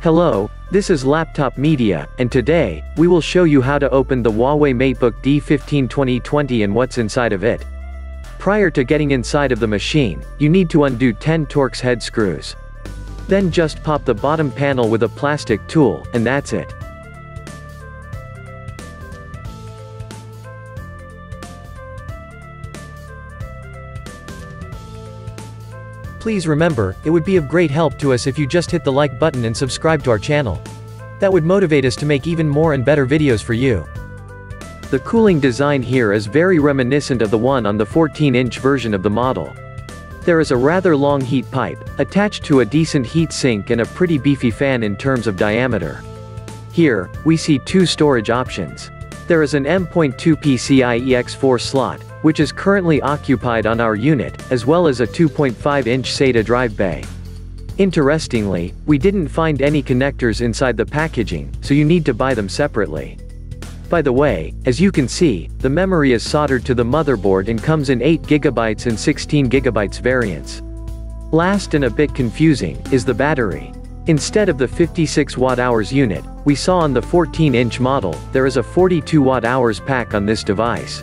Hello, this is Laptop Media, and today, we will show you how to open the Huawei MateBook D15 2020 and what's inside of it. Prior to getting inside of the machine, you need to undo 10 Torx head screws. Then just pop the bottom panel with a plastic tool, and that's it. Please remember, it would be of great help to us if you just hit the like button and subscribe to our channel. That would motivate us to make even more and better videos for you. The cooling design here is very reminiscent of the one on the 14-inch version of the model. There is a rather long heat pipe, attached to a decent heat sink and a pretty beefy fan in terms of diameter. Here, we see two storage options. There is an M.2 PCIe X4 slot, which is currently occupied on our unit, as well as a 2.5-inch SATA drive bay. Interestingly, we didn't find any connectors inside the packaging, so you need to buy them separately. By the way, as you can see, the memory is soldered to the motherboard and comes in 8GB and 16GB variants. Last and a bit confusing, is the battery. Instead of the 56 watt-hours unit, we saw on the 14-inch model, there is a 42 watt-hours pack on this device.